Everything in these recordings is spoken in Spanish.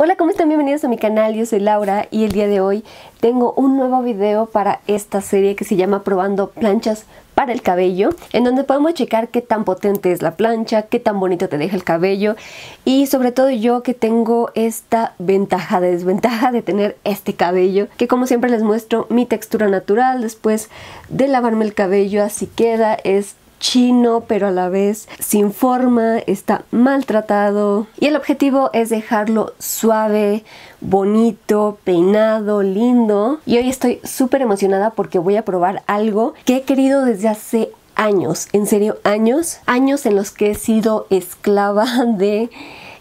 Hola, ¿cómo están? Bienvenidos a mi canal, yo soy Laura y el día de hoy tengo un nuevo video para esta serie que se llama Probando planchas para el cabello, en donde podemos checar qué tan potente es la plancha, qué tan bonito te deja el cabello y sobre todo yo que tengo esta ventaja de desventaja de tener este cabello, que como siempre les muestro mi textura natural después de lavarme el cabello, así queda, es chino pero a la vez sin forma, está maltratado. Y el objetivo es dejarlo suave, bonito, peinado, lindo. Y hoy estoy súper emocionada porque voy a probar algo que he querido desde hace años, en serio años, años en los que he sido esclava de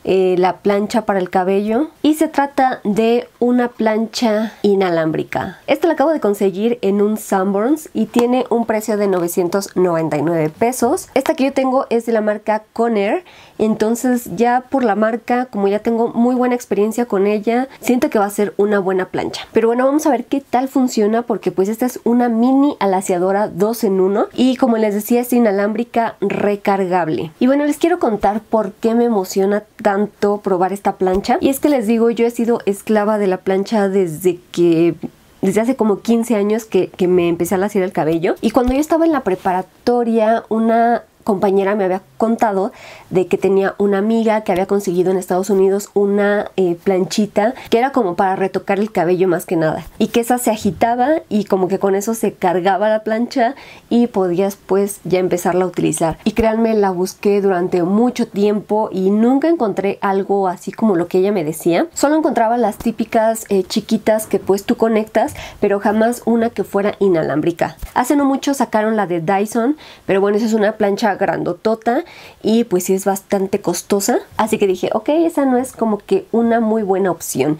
eh, la plancha para el cabello y se trata de una plancha inalámbrica. Esta la acabo de conseguir en un Sunburns y tiene un precio de 999 pesos. Esta que yo tengo es de la marca Conair, entonces ya por la marca, como ya tengo muy buena experiencia con ella, siento que va a ser una buena plancha. Pero bueno, vamos a ver qué tal funciona porque pues esta es una mini alaciadora 2 en 1 y como les decía es inalámbrica recargable. Y bueno, les quiero contar por qué me emociona tanto probar esta plancha. Y es que les digo, yo he sido esclava de la plancha desde que desde hace como 15 años que, que me empecé a laciar el cabello. Y cuando yo estaba en la preparatoria, una compañera me había contado de que tenía una amiga que había conseguido en Estados Unidos una eh, planchita que era como para retocar el cabello más que nada y que esa se agitaba y como que con eso se cargaba la plancha y podías pues ya empezarla a utilizar. Y créanme la busqué durante mucho tiempo y nunca encontré algo así como lo que ella me decía. Solo encontraba las típicas eh, chiquitas que pues tú conectas pero jamás una que fuera inalámbrica. Hace no mucho sacaron la de Dyson pero bueno esa es una plancha grandotota y pues sí es bastante costosa. Así que dije, ok, esa no es como que una muy buena opción.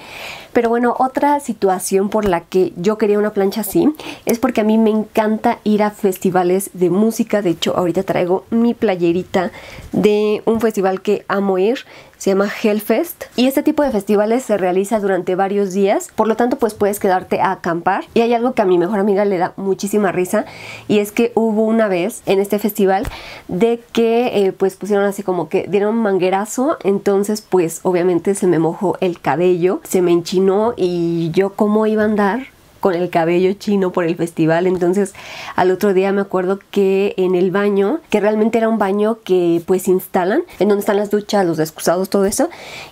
Pero bueno, otra situación por la que yo quería una plancha así es porque a mí me encanta ir a festivales de música. De hecho, ahorita traigo mi playerita de un festival que amo ir se llama Hellfest y este tipo de festivales se realiza durante varios días, por lo tanto pues puedes quedarte a acampar. Y hay algo que a mi mejor amiga le da muchísima risa y es que hubo una vez en este festival de que eh, pues pusieron así como que dieron manguerazo, entonces pues obviamente se me mojó el cabello, se me enchinó y yo cómo iba a andar con el cabello chino por el festival. Entonces al otro día me acuerdo que en el baño, que realmente era un baño que pues instalan, en donde están las duchas, los excusados, todo eso.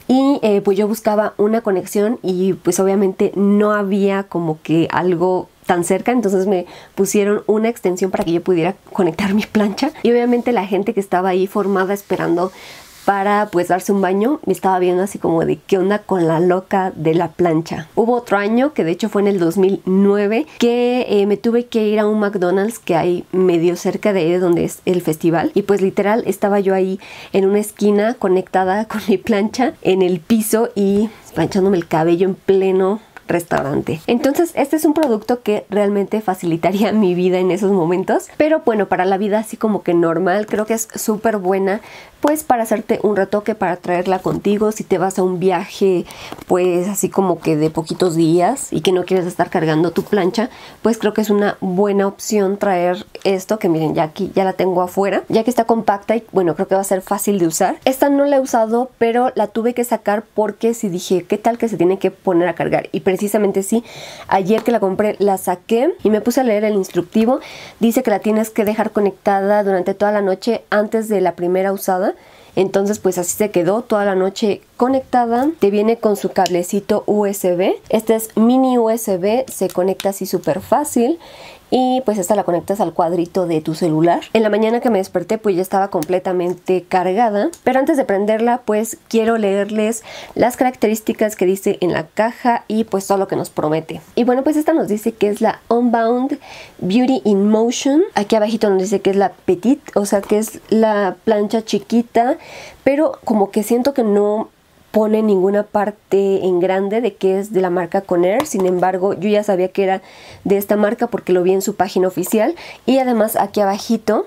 Y eh, pues yo buscaba una conexión y pues obviamente no había como que algo tan cerca, entonces me pusieron una extensión para que yo pudiera conectar mi plancha y obviamente la gente que estaba ahí formada esperando para pues darse un baño. Me estaba viendo así como de qué onda con la loca de la plancha. Hubo otro año, que de hecho fue en el 2009, que eh, me tuve que ir a un McDonald's que hay medio cerca de ahí donde es el festival. Y pues literal estaba yo ahí en una esquina conectada con mi plancha en el piso y planchándome el cabello en pleno restaurante. Entonces este es un producto que realmente facilitaría mi vida en esos momentos, pero bueno, para la vida así como que normal, creo que es súper buena pues para hacerte un retoque, para traerla contigo, si te vas a un viaje pues así como que de poquitos días y que no quieres estar cargando tu plancha, pues creo que es una buena opción traer esto, que miren ya aquí ya la tengo afuera, ya que está compacta y bueno creo que va a ser fácil de usar. Esta no la he usado pero la tuve que sacar porque si dije qué tal que se tiene que poner a cargar y precisamente sí, ayer que la compré la saqué y me puse a leer el instructivo, dice que la tienes que dejar conectada durante toda la noche antes de la primera usada entonces pues así se quedó toda la noche conectada. Te viene con su cablecito USB. Este es mini USB, se conecta así súper fácil y pues esta la conectas al cuadrito de tu celular. En la mañana que me desperté pues ya estaba completamente cargada, pero antes de prenderla pues quiero leerles las características que dice en la caja y pues todo lo que nos promete. Y bueno pues esta nos dice que es la Unbound Beauty in Motion. Aquí abajito nos dice que es la Petite, o sea que es la plancha chiquita, pero como que siento que no pone ninguna parte en grande de que es de la marca Conair, sin embargo yo ya sabía que era de esta marca porque lo vi en su página oficial. Y además aquí abajito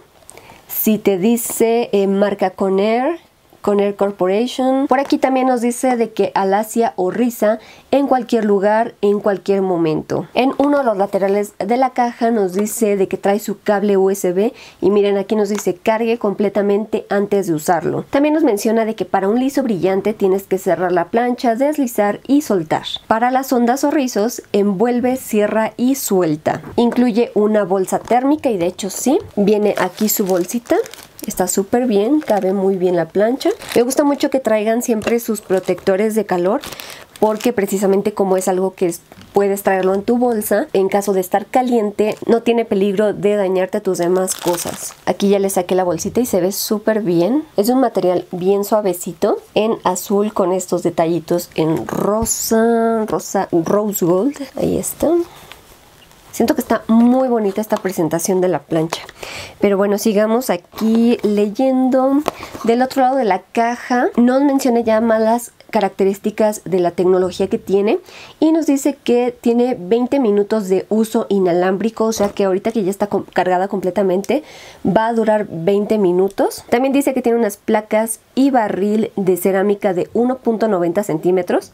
si te dice eh, marca Conair Conner Corporation. Por aquí también nos dice de que Alasia o Risa en cualquier lugar, en cualquier momento. En uno de los laterales de la caja nos dice de que trae su cable USB y miren aquí nos dice cargue completamente antes de usarlo. También nos menciona de que para un liso brillante tienes que cerrar la plancha, deslizar y soltar. Para las ondas o rizos, envuelve, cierra y suelta. Incluye una bolsa térmica y de hecho sí, viene aquí su bolsita Está súper bien, cabe muy bien la plancha. Me gusta mucho que traigan siempre sus protectores de calor porque precisamente como es algo que puedes traerlo en tu bolsa, en caso de estar caliente no tiene peligro de dañarte tus demás cosas. Aquí ya le saqué la bolsita y se ve súper bien. Es un material bien suavecito en azul con estos detallitos en rosa, rosa, rose gold. Ahí está. Siento que está muy bonita esta presentación de la plancha. Pero bueno, sigamos aquí leyendo. Del otro lado de la caja nos menciona ya malas características de la tecnología que tiene y nos dice que tiene 20 minutos de uso inalámbrico, o sea que ahorita que ya está cargada completamente va a durar 20 minutos. También dice que tiene unas placas y barril de cerámica de 1.90 centímetros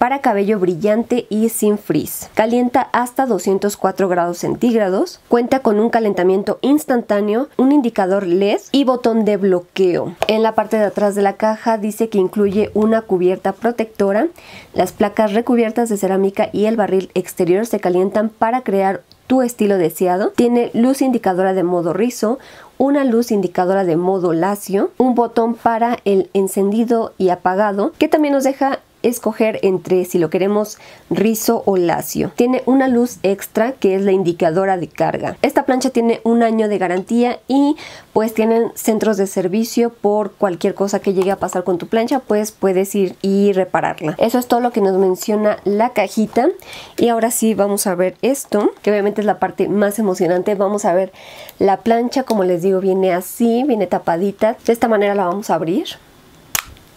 para cabello brillante y sin frizz. Calienta hasta 204 grados centígrados, cuenta con un calentamiento instantáneo, un indicador LED y botón de bloqueo. En la parte de atrás de la caja dice que incluye una cubierta protectora. Las placas recubiertas de cerámica y el barril exterior se calientan para crear tu estilo deseado. Tiene luz indicadora de modo rizo, una luz indicadora de modo lacio, un botón para el encendido y apagado que también nos deja escoger entre si lo queremos rizo o lacio. Tiene una luz extra que es la indicadora de carga. Esta plancha tiene un año de garantía y pues tienen centros de servicio por cualquier cosa que llegue a pasar con tu plancha pues puedes ir y repararla. Eso es todo lo que nos menciona la cajita y ahora sí vamos a ver esto que obviamente es la parte más emocionante. Vamos a ver la plancha como les digo viene así, viene tapadita. De esta manera la vamos a abrir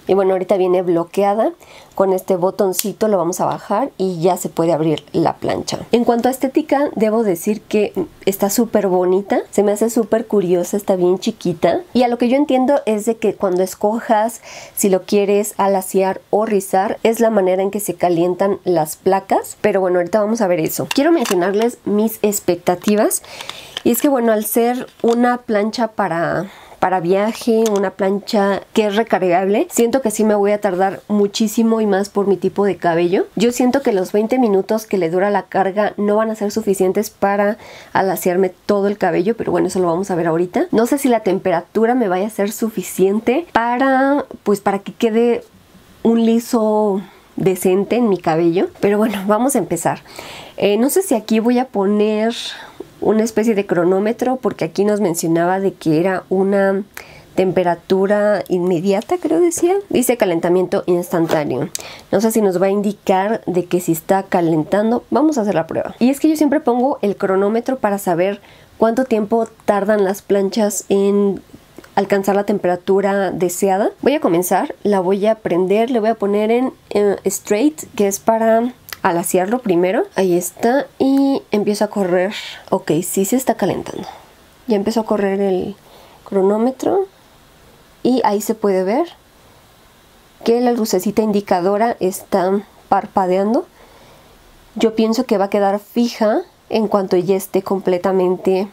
y bueno ahorita viene bloqueada. Con este botoncito lo vamos a bajar y ya se puede abrir la plancha. En cuanto a estética debo decir que está súper bonita. Se me hace súper curiosa está bien chiquita. Y a lo que yo entiendo es de que cuando escojas si lo quieres alaciar o rizar es la manera en que se calientan las placas. Pero bueno ahorita vamos a ver eso. Quiero mencionarles mis expectativas. Y es que bueno al ser una plancha para para viaje, una plancha que es recargable, siento que sí me voy a tardar muchísimo y más por mi tipo de cabello. Yo siento que los 20 minutos que le dura la carga no van a ser suficientes para alaciarme todo el cabello, pero bueno, eso lo vamos a ver ahorita. No sé si la temperatura me vaya a ser suficiente para, pues para que quede un liso decente en mi cabello. Pero bueno, vamos a empezar. Eh, no sé si aquí voy a poner una especie de cronómetro porque aquí nos mencionaba de que era una temperatura inmediata, creo decía. Dice calentamiento instantáneo. No sé si nos va a indicar de que si está calentando. Vamos a hacer la prueba. Y es que yo siempre pongo el cronómetro para saber cuánto tiempo tardan las planchas en alcanzar la temperatura deseada. Voy a comenzar, la voy a prender, le voy a poner en straight, que es para al alaciarlo primero. Ahí está. Y empiezo a correr. Ok, sí se está calentando. Ya empezó a correr el cronómetro. Y ahí se puede ver que la lucecita indicadora está parpadeando. Yo pienso que va a quedar fija en cuanto ya esté completamente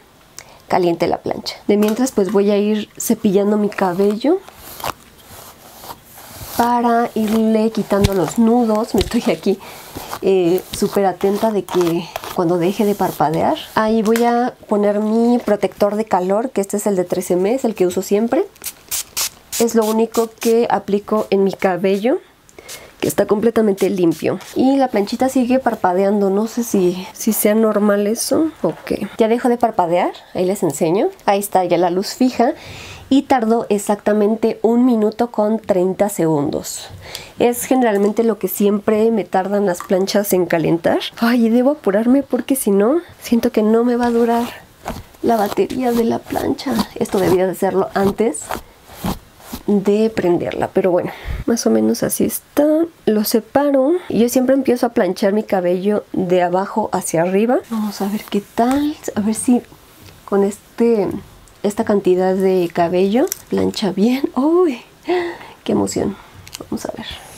caliente la plancha. De mientras pues voy a ir cepillando mi cabello para irle quitando los nudos. Me estoy aquí eh, súper atenta de que cuando deje de parpadear. Ahí voy a poner mi protector de calor, que este es el de 13M, es el que uso siempre. Es lo único que aplico en mi cabello que está completamente limpio. Y la planchita sigue parpadeando, no sé si, si sea normal eso. Ok, ya dejo de parpadear, ahí les enseño. Ahí está ya la luz fija y tardó exactamente un minuto con 30 segundos. Es generalmente lo que siempre me tardan las planchas en calentar. Ay, debo apurarme porque si no, siento que no me va a durar la batería de la plancha. Esto debía de hacerlo antes de prenderla pero bueno más o menos así está lo separo yo siempre empiezo a planchar mi cabello de abajo hacia arriba vamos a ver qué tal a ver si con este esta cantidad de cabello plancha bien. ¡Uy! Qué emoción. Vamos a ver.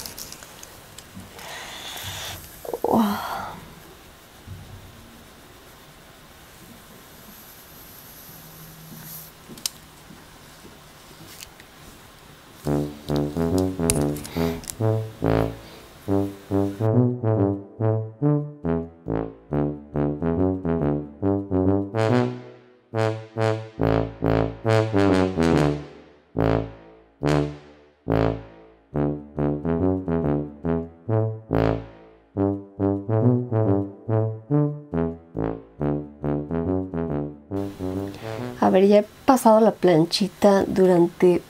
Pasado la planchita durante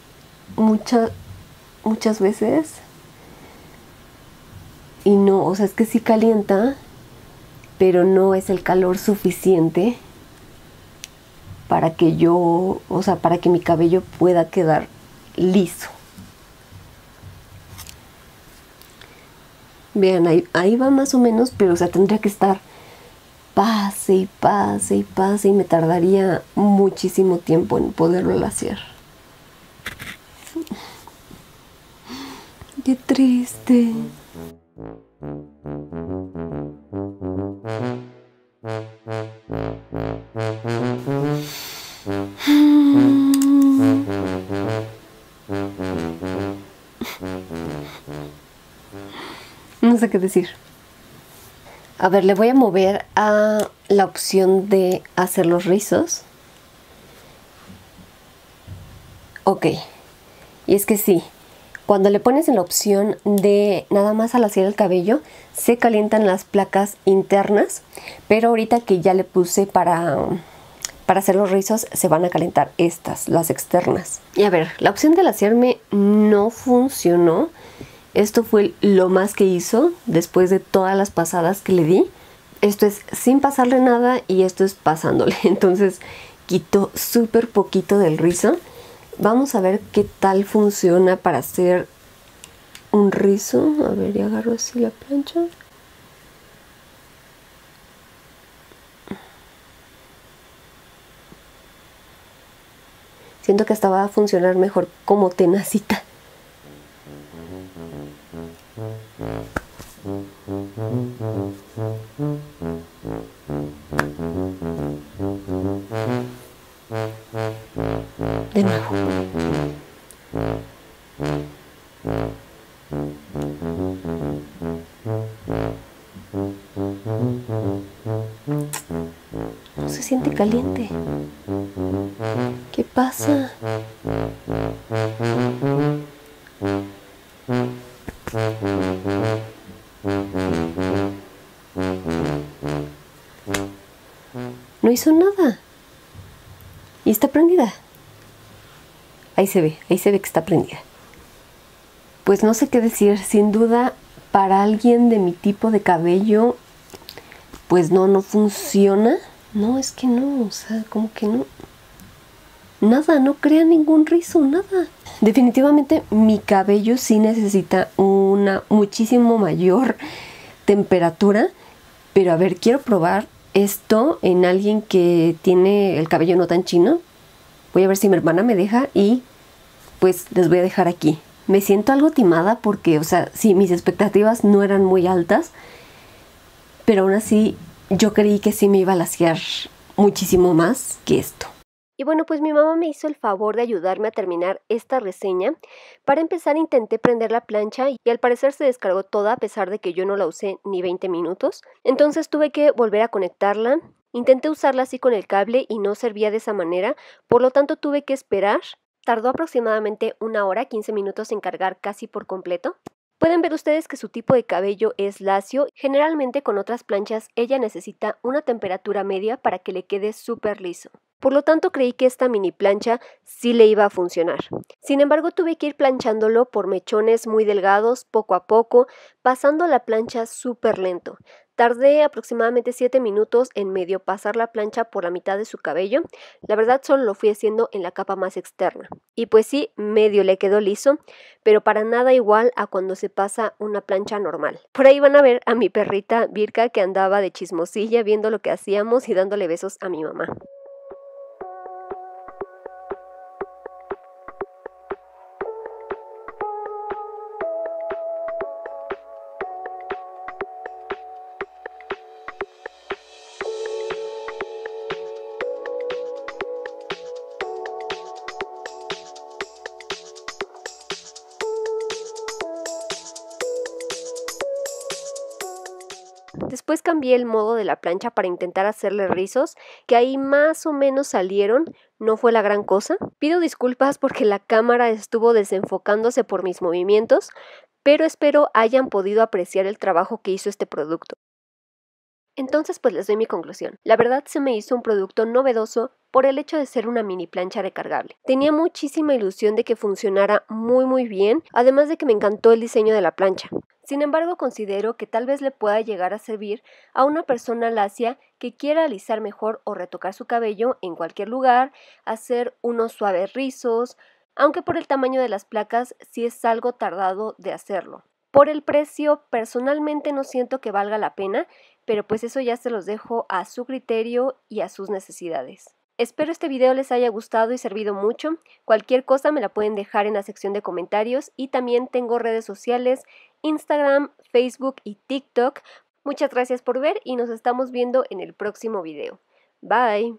muchas, muchas veces. Y no, o sea, es que sí calienta, pero no es el calor suficiente para que yo, o sea, para que mi cabello pueda quedar liso. Vean, ahí, ahí va más o menos, pero o sea, tendría que estar pase y pase y pase y me tardaría muchísimo tiempo en poderlo laciar. Qué triste. No sé qué decir. A ver, le voy a mover a la opción de hacer los rizos. Ok. Y es que sí, cuando le pones en la opción de nada más alaciar el cabello, se calientan las placas internas, pero ahorita que ya le puse para, para hacer los rizos, se van a calentar estas, las externas. Y a ver, la opción de alaciarme no funcionó. Esto fue lo más que hizo después de todas las pasadas que le di. Esto es sin pasarle nada y esto es pasándole. Entonces quitó súper poquito del rizo. Vamos a ver qué tal funciona para hacer un rizo. A ver, ya agarro así la plancha. Siento que esta va a funcionar mejor como tenacita. Se siente caliente. ¿Qué pasa? No hizo nada. Y está prendida. Ahí se ve, ahí se ve que está prendida. Pues no sé qué decir, sin duda para alguien de mi tipo de cabello, pues no, no funciona. No, es que no, o sea, como que no. Nada, no crea ningún rizo, nada. Definitivamente mi cabello sí necesita una muchísimo mayor temperatura. Pero a ver, quiero probar esto en alguien que tiene el cabello no tan chino. Voy a ver si mi hermana me deja y pues les voy a dejar aquí. Me siento algo timada porque, o sea, sí, mis expectativas no eran muy altas, pero aún así yo creí que sí me iba a laciar muchísimo más que esto. Y bueno, pues mi mamá me hizo el favor de ayudarme a terminar esta reseña. Para empezar intenté prender la plancha y al parecer se descargó toda a pesar de que yo no la usé ni 20 minutos. Entonces tuve que volver a conectarla. Intenté usarla así con el cable y no servía de esa manera, por lo tanto tuve que esperar. Tardó aproximadamente una hora 15 minutos en cargar casi por completo. Pueden ver ustedes que su tipo de cabello es lacio. Generalmente con otras planchas ella necesita una temperatura media para que le quede súper liso. Por lo tanto creí que esta mini plancha sí le iba a funcionar. Sin embargo tuve que ir planchándolo por mechones muy delgados poco a poco, pasando la plancha súper lento. Tardé aproximadamente 7 minutos en medio pasar la plancha por la mitad de su cabello. La verdad solo lo fui haciendo en la capa más externa. Y pues sí, medio le quedó liso, pero para nada igual a cuando se pasa una plancha normal. Por ahí van a ver a mi perrita Virka que andaba de chismosilla viendo lo que hacíamos y dándole besos a mi mamá. Después cambié el modo de la plancha para intentar hacerle rizos, que ahí más o menos salieron, no fue la gran cosa. Pido disculpas porque la cámara estuvo desenfocándose por mis movimientos, pero espero hayan podido apreciar el trabajo que hizo este producto. Entonces pues les doy mi conclusión. La verdad se me hizo un producto novedoso por el hecho de ser una mini plancha recargable. Tenía muchísima ilusión de que funcionara muy muy bien, además de que me encantó el diseño de la plancha. Sin embargo, considero que tal vez le pueda llegar a servir a una persona lacia que quiera alisar mejor o retocar su cabello en cualquier lugar, hacer unos suaves rizos, aunque por el tamaño de las placas sí es algo tardado de hacerlo. Por el precio, personalmente no siento que valga la pena, pero pues eso ya se los dejo a su criterio y a sus necesidades. Espero este video les haya gustado y servido mucho. Cualquier cosa me la pueden dejar en la sección de comentarios y también tengo redes sociales, Instagram, Facebook y TikTok. Muchas gracias por ver y nos estamos viendo en el próximo video. Bye.